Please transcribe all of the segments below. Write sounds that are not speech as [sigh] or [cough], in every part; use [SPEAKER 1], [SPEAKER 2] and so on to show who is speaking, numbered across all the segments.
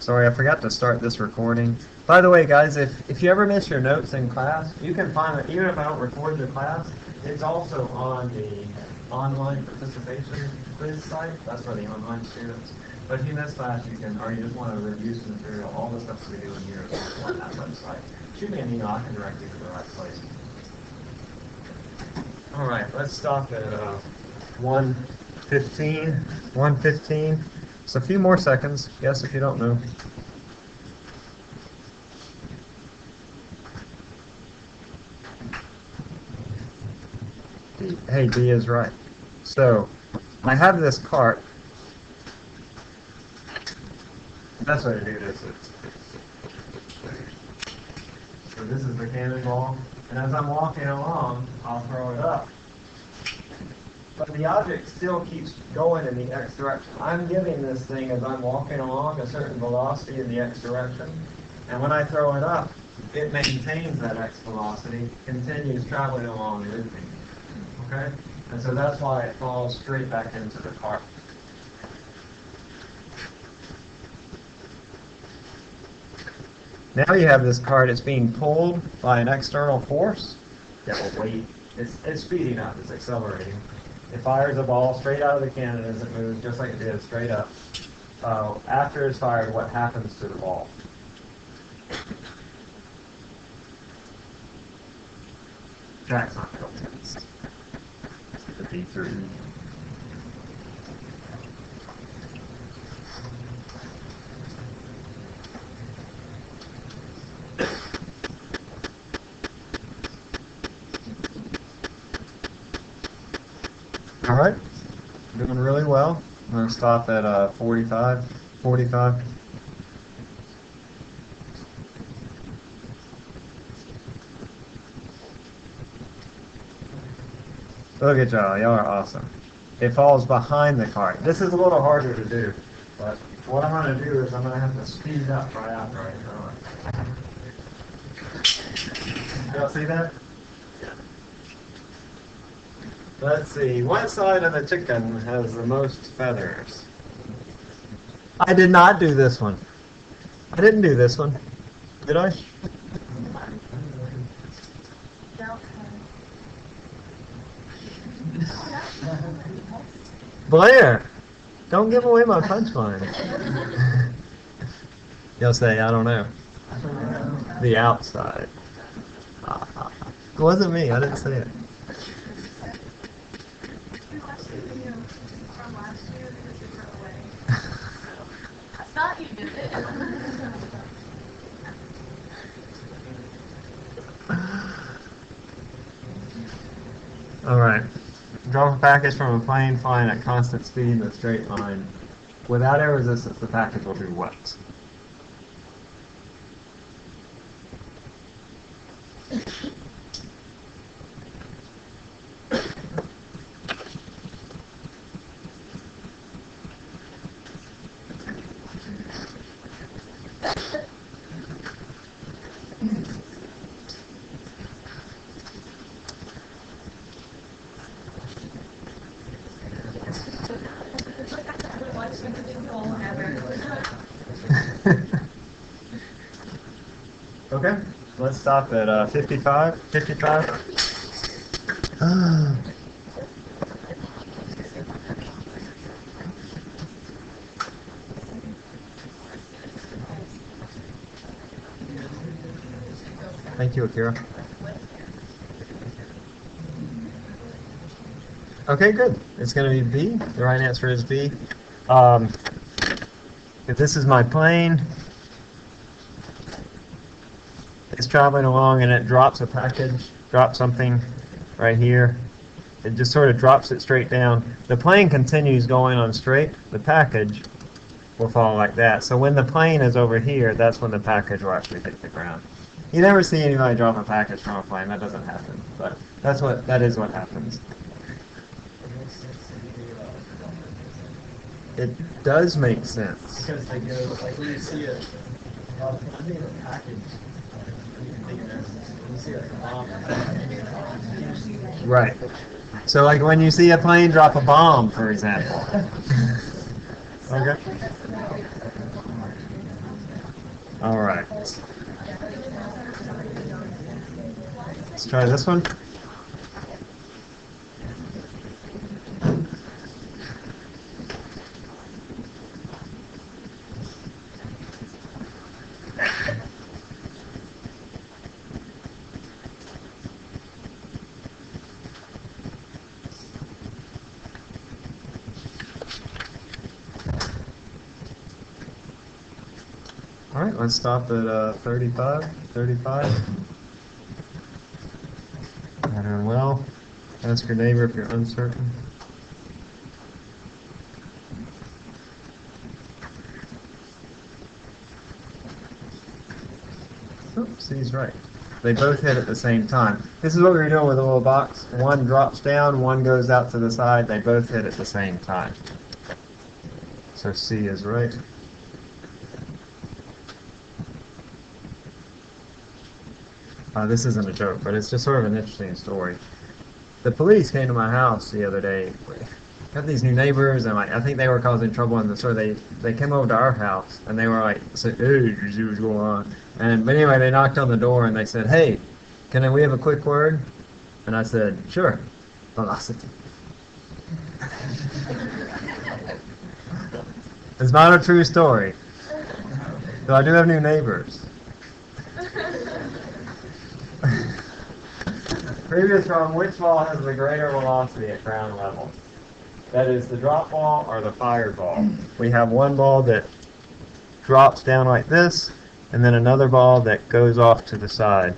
[SPEAKER 1] Sorry, I forgot to start this recording. By the way, guys, if, if you ever miss your notes in class, you can find it, even if I don't record the class, it's also on the online participation quiz site. That's for the online students. But if you miss class, you can, or you just want to review some material, all the stuff we do in here is on that website. Shoot me an email, I can direct you to the right place. All right, let's stop at uh, 115. 115. Just a few more seconds. Yes, if you don't know. Hey, D is right. So, I have this cart. The best way to do this is. So this is the cannonball, and as I'm walking along, I'll throw it up. But the object still keeps going in the x direction. I'm giving this thing as I'm walking along a certain velocity in the x direction, and when I throw it up, it maintains that x velocity, continues traveling along with me. Okay? And so that's why it falls straight back into the cart. Now you have this cart, it's being pulled by an external force that will weight. It's, it's speeding up, it's accelerating. It fires a ball straight out of the cannon as it moves, just like it did, straight up. Uh, after it's fired, what happens to the ball? Track's not real tense. The D3. All right, doing really well. Stop at uh, 45, 45. Look at y'all, y'all are awesome. It falls behind the cart. This is a little harder to do, but what I'm gonna do is I'm gonna have to speed up right after I throw it. Y'all see that? Let's see, what side of the chicken has the most feathers? I did not do this one. I didn't do this one. Did I? Blair, don't give away my punchline. [laughs] You'll say, I don't know. The outside. [laughs] It wasn't me, I didn't say it.
[SPEAKER 2] I thought you did it.
[SPEAKER 1] All right. Drop a package from a plane flying at constant speed in a straight line. Without air resistance, the package will do what? Okay, let's stop at uh, 55. 55. [sighs] [sighs] [sighs] Thank Akira. Okay, good. It's going to be B. The right answer is B. Um, if this is my plane, it's traveling along and it drops a package, drops something right here. It just sort of drops it straight down. The plane continues going on straight. The package will fall like that. So when the plane is over here, that's when the package will actually hit the ground. You never see anybody drop a package from a plane. That doesn't happen. But that's what that is what happens. It does make sense.
[SPEAKER 3] Because they go, like when you see it, uh, I think a package, you can think of it as, when you see it, a bomb.
[SPEAKER 1] Right. So like when you see a plane drop a bomb, for example. [laughs] Okay. All right. Let's try this one. All right, let's stop at uh, 35. 35. Pattern well. Ask your neighbor if you're uncertain. Oops, he's right. They both hit at the same time. This is what we were doing with the little box. One drops down, one goes out to the side. They both hit at the same time. So C is right. Uh, this isn't a joke, but it's just sort of an interesting story. The police came to my house the other day. Got these new neighbors, and like I think they were causing trouble in the store. They they came over to our house, and they were like, said, "Hey, what's going on?" And but anyway, they knocked on the door, and they said, "Hey, can we have a quick word?" And I said, "Sure." Velocity. it's not a true story. So I do have new neighbors. Previous from which ball has the greater velocity at ground level? That is the drop ball or the fired ball. We have one ball that drops down like this, and then another ball that goes off to the side.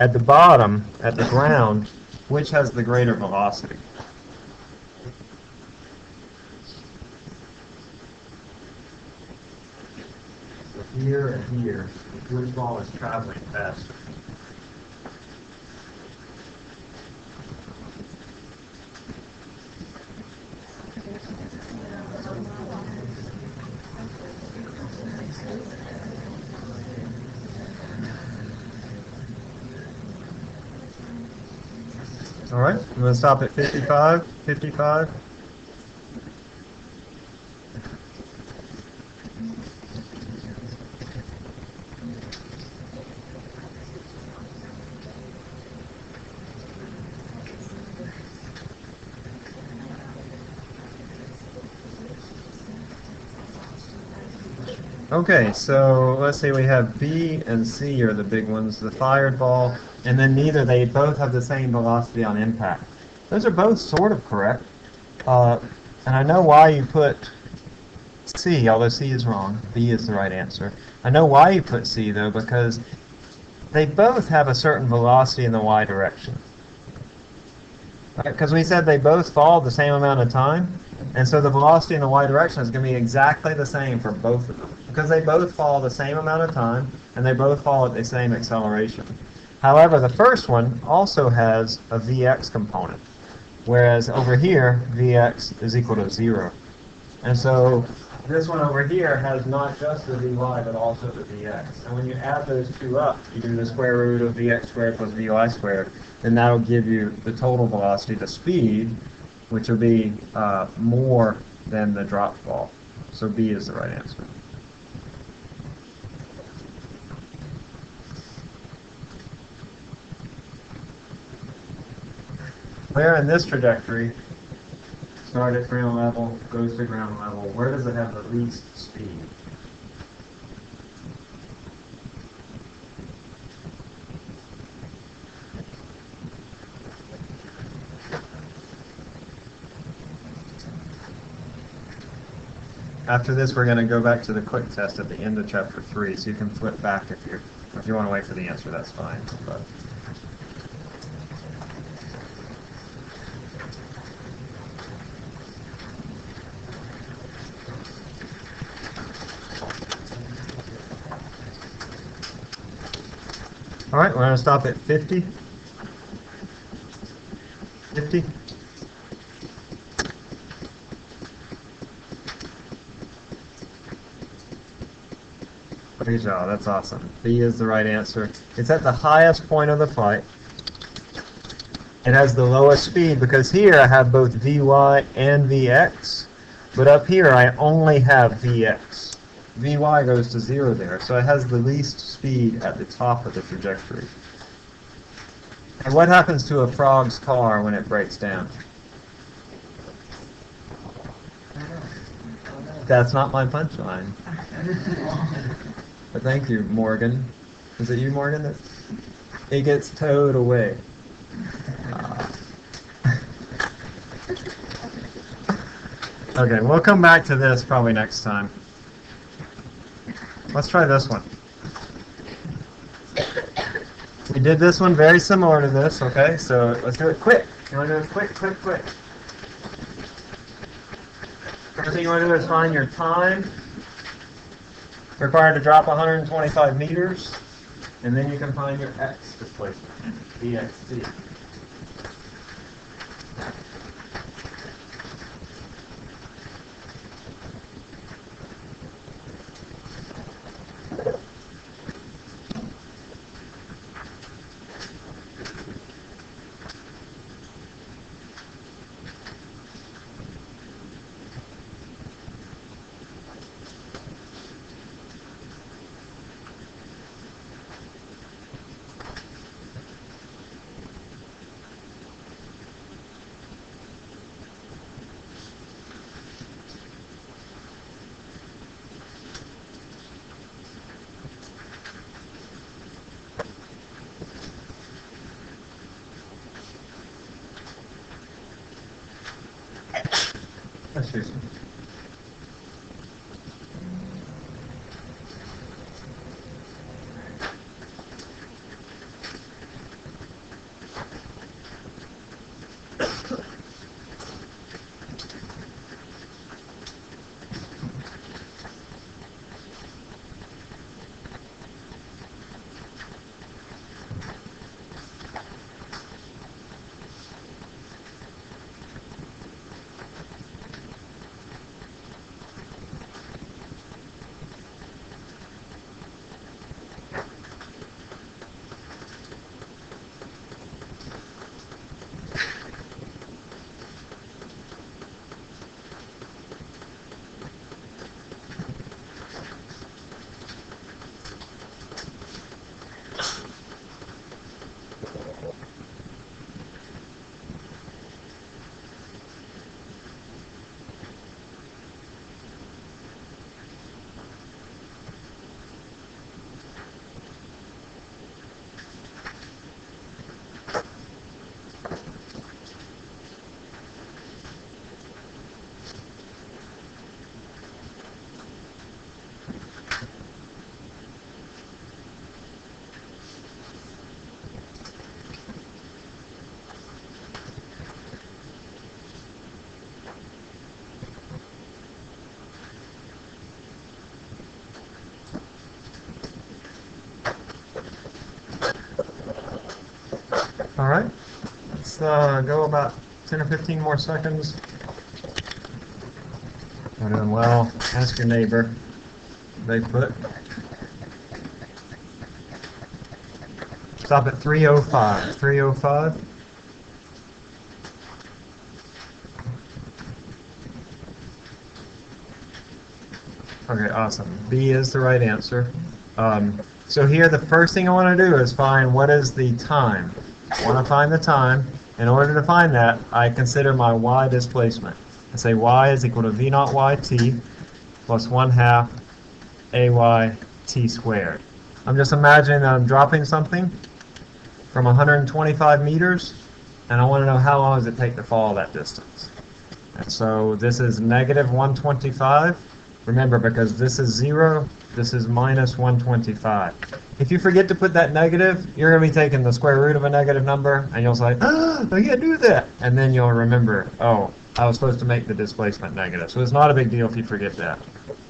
[SPEAKER 1] At the bottom, at the ground, which has the greater velocity? So here and here, which ball is traveling faster? All right, I'm going to stop at 55. 55. Okay, so let's say we have B and C are the big ones, the fired ball, and then neither, they both have the same velocity on impact. Those are both sort of correct. Uh, and I know why you put C, although C is wrong. B is the right answer. I know why you put C, though, because they both have a certain velocity in the y direction. Because we said they both fall the same amount of time, and so the velocity in the y direction is going to be exactly the same for both of them. Because they both fall the same amount of time, and they both fall at the same acceleration. However, the first one also has a vx component, whereas over here, vx is equal to 0. And so this one over here has not just the vy, but also the vx. And when you add those two up, you do the square root of vx squared plus vy squared, then that'll give you the total velocity, the speed, which will be uh, more than the drop ball. So B is the right answer. Where in this trajectory, start at ground level, goes to ground level, where does it have the least speed? After this, we're going to go back to the quick test at the end of chapter three, so you can flip back if you if you want to wait for the answer. That's fine. But all right, we're going to stop at 50. 50. Great job, that's awesome. B is the right answer. It's at the highest point of the flight. It has the lowest speed because here I have both Vy and Vx, but up here I only have Vx. Vy goes to zero there, so it has the least speed at the top of the trajectory. And what happens to a frog's car when it breaks down? That's not my punchline. But thank you, Morgan. Is it you, Morgan? That it gets towed away. Ah. [laughs] okay, we'll come back to this probably next time. Let's try this one. We did this one very similar to this, okay? So let's do it quick. You want to do it quick, quick, quick. First thing you want to do is find your time. Required to drop 125 meters. And then you can find your x displacement, dxt. That's useful. All right, let's uh, go about 10 or 15 more seconds. We're doing well. Ask your neighbor. They put. Stop at 305. 305. Okay, awesome. B is the right answer. Um, so here, the first thing I want to do is find what is the time. I want to find the time. In order to find that, I consider my y displacement. I say y is equal to v naught yt plus 1 half ay t squared. I'm just imagining that I'm dropping something from 125 meters, and I want to know how long does it take to fall that distance. And so this is negative 125. Remember, because this is 0, this is minus 125. If you forget to put that negative, you're going to be taking the square root of a negative number, and you'll say, ah, I can't do that. And then you'll remember, oh, I was supposed to make the displacement negative. So it's not a big deal if you forget that.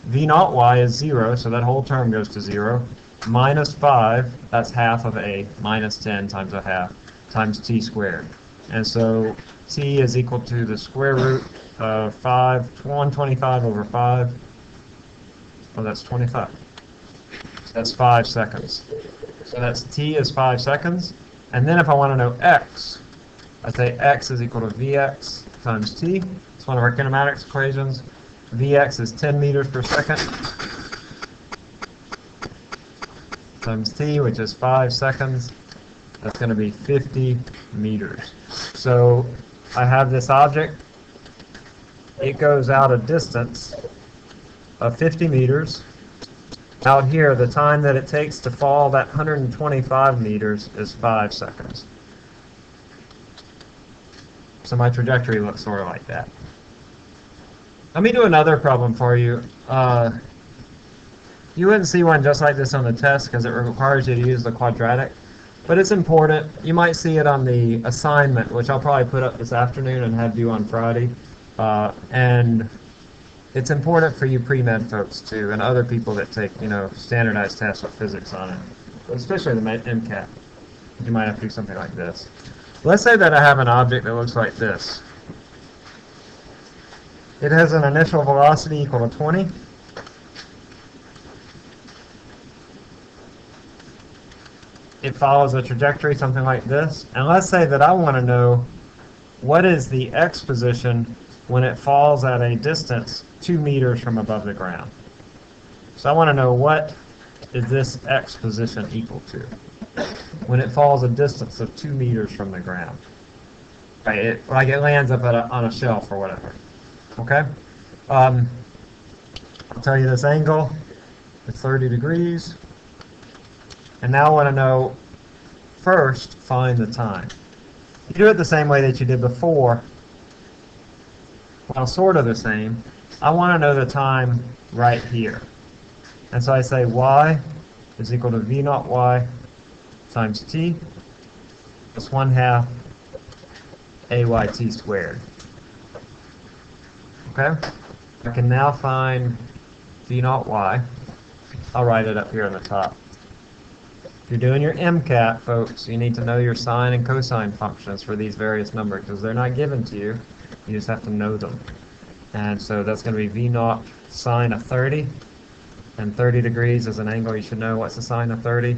[SPEAKER 1] V naught y is 0, so that whole term goes to 0. Minus 5, that's half of a, minus 10 times a half, times t squared. And so t is equal to the square root of 5, 125 over 5. Oh, that's 25. That's 5 seconds. So that's t is 5 seconds. And then if I want to know x, I say x is equal to vx times t. It's one of our kinematics equations. vx is 10 meters per second. times t, which is 5 seconds. That's going to be 50 meters. So I have this object. It goes out a distance of 50 meters. Out here, the time that it takes to fall that 125 meters is 5 seconds. So my trajectory looks sort of like that. Let me do another problem for you. Uh, you wouldn't see one just like this on the test because it requires you to use the quadratic, but it's important. You might see it on the assignment, which I'll probably put up this afternoon and have due on Friday. Uh, and it's important for you pre-med folks too, and other people that take, you know, standardized tests with physics on it, but especially the MCAT. You might have to do something like this. Let's say that I have an object that looks like this. It has an initial velocity equal to 20. It follows a trajectory something like this. And let's say that I want to know what is the x position when it falls at a distance 2 meters from above the ground. So I want to know what is this x position equal to when it falls a distance of 2 meters from the ground. Right, it, like it lands up a, on a shelf or whatever. Okay? Um, I'll tell you this angle It's 30 degrees. And now I want to know, first, find the time. You do it the same way that you did before. Well, sort of the same. I want to know the time right here. And so I say y is equal to v naught y times t plus 1 half ayt squared. Okay? I can now find v naught y. I'll write it up here on the top. If you're doing your MCAT, folks, you need to know your sine and cosine functions for these various numbers because they're not given to you. You just have to know them. And so that's going to be v naught sine of 30. And 30 degrees is an angle you should know. What's the sine of 30?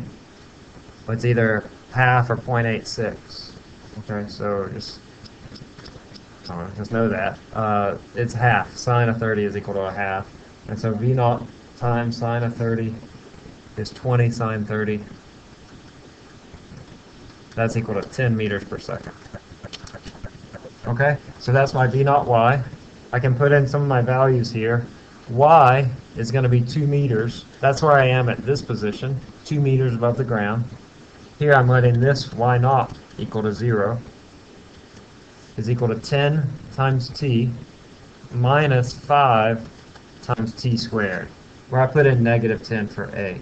[SPEAKER 1] Well, it's either half or 0.86. Okay, so just uh, just know that. Uh, it's half. Sine of 30 is equal to a half. And so v naught times sine of 30 is 20 sine 30. That's equal to 10 meters per second. Okay, so that's my v naught y. I can put in some of my values here. y is going to be 2 meters. That's where I am at this position, 2 meters above the ground. Here I'm letting this y naught equal to 0 is equal to 10 times t minus 5 times t squared, where I put in negative 10 for a.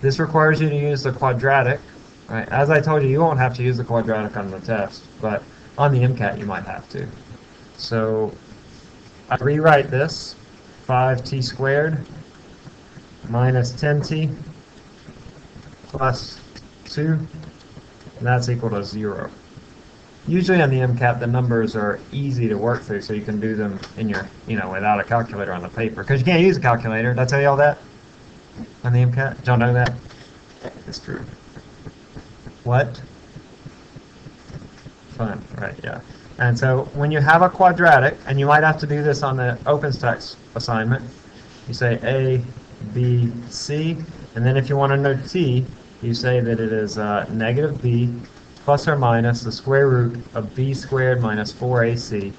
[SPEAKER 1] This requires you to use the quadratic. Right? As I told you, you won't have to use the quadratic on the test, but on the MCAT you might have to. So I rewrite this, 5t squared minus 10t plus 2, and that's equal to 0. Usually on the MCAT, the numbers are easy to work through, so you can do them in your, you know, without a calculator on the paper. Because you can't use a calculator. Did I tell you all that? On the MCAT? Y'all know that? It's true. What? Fun, right, yeah. And so when you have a quadratic, and you might have to do this on the OpenStax assignment, you say A, B, C, and then if you want to know T, you say that it is uh, negative B plus or minus the square root of b squared minus 4ac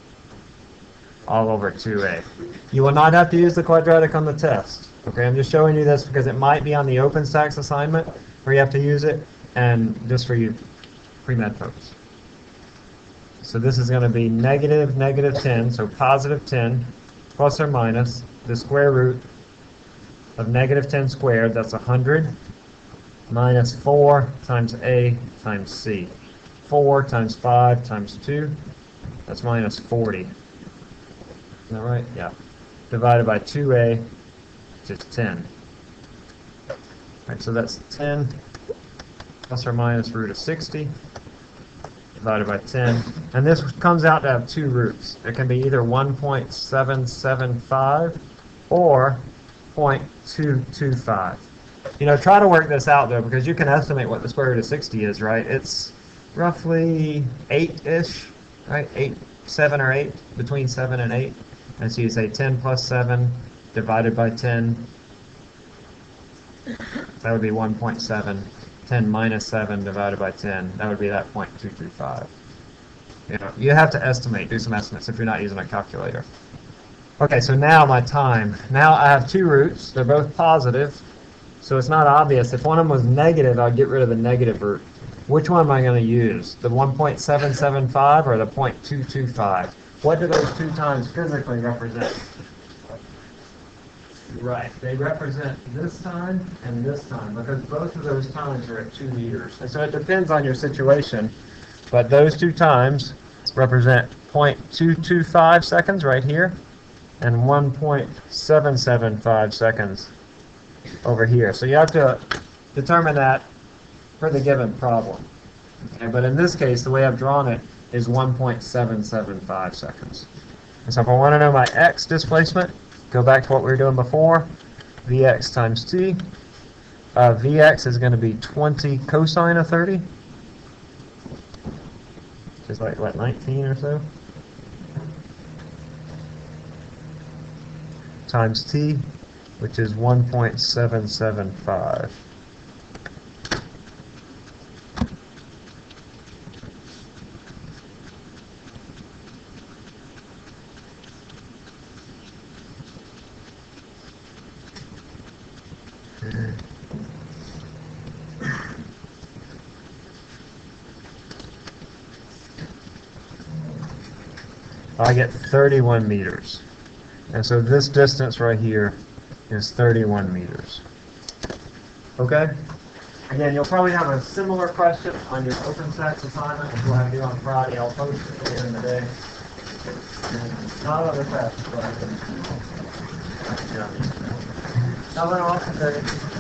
[SPEAKER 1] all over 2a. You will not have to use the quadratic on the test. Okay, I'm just showing you this because it might be on the OpenStax assignment where you have to use it, and just for you pre-med folks. So this is going to be negative negative 10, so positive 10 plus or minus the square root of negative 10 squared, that's 100, minus 4 times a times c. 4 times 5 times 2, that's minus 40. Is that right? Yeah. Divided by 2a, which is 10. Right, so that's 10 plus or minus root of 60 divided by 10. And this comes out to have two roots. It can be either 1.775 or 0.225. You know, try to work this out though, because you can estimate what the square root of 60 is, right? It's roughly 8-ish, right? 8, 7 or 8, between 7 and 8. And so you say 10 plus 7 divided by 10 That would be 1.7. 10 minus 7 divided by 10, that would be that 0.235. You know, you have to estimate, do some estimates if you're not using a calculator. Okay, so now my time. Now I have two roots. They're both positive, so it's not obvious. If one of them was negative, I'd get rid of the negative root. Which one am I going to use? The 1.775 or the 0.225? What do those two times physically represent? Right, they represent this time and this time, because both of those times are at two meters. And so it depends on your situation, but those two times represent 0.225 seconds right here, and 1.775 seconds over here. So you have to determine that for the given problem. Okay, but in this case, the way I've drawn it is 1.775 seconds. And so if I want to know my x displacement, go back to what we were doing before, vx times t. Uh, vx is going to be 20 cosine of 30. Which is like, what, 19 or so? Times t, which is 1.775. I get 31 meters. And so this distance right here is 31 meters. Okay? Again, you'll probably have a similar question on your OpenStax assignment, which we'll have due on Friday. I'll post it later in the day. Not on the test, but. Nothing else today.